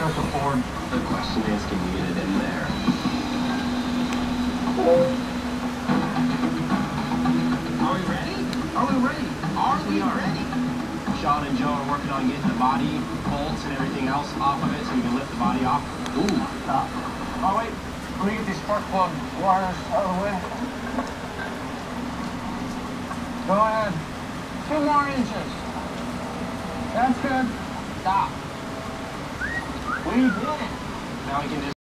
A Ford. The question is, can you get it in there? Are we ready? Are we ready? Are we We are. ready? Sean and Joe are working on getting the body bolts and everything else off of it so we can lift the body off. Ooh. Stop. Oh, wait. Let me get these spark plug wires out of the way. Go ahead. Two more inches. That's good. Stop. Now we can just